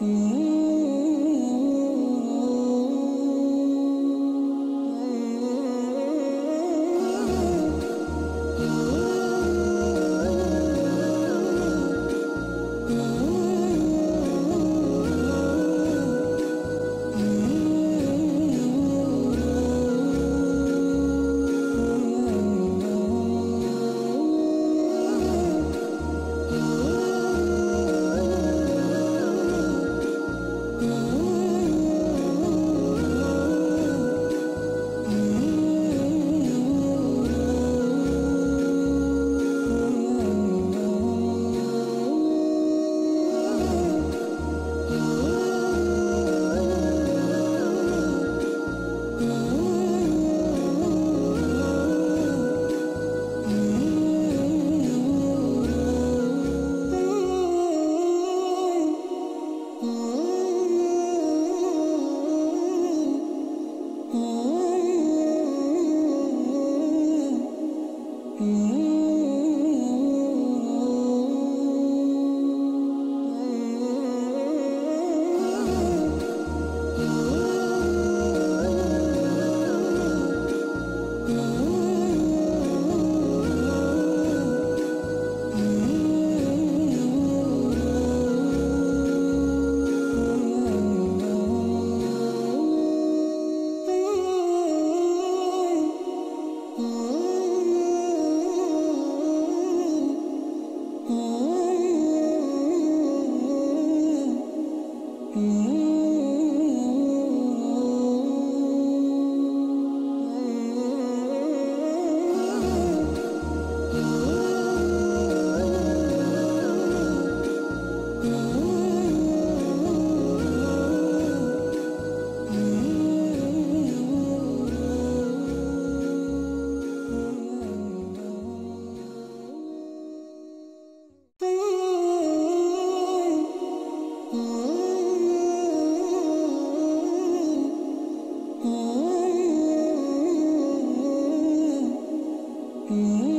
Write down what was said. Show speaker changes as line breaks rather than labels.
Mm-hmm. e mm -hmm.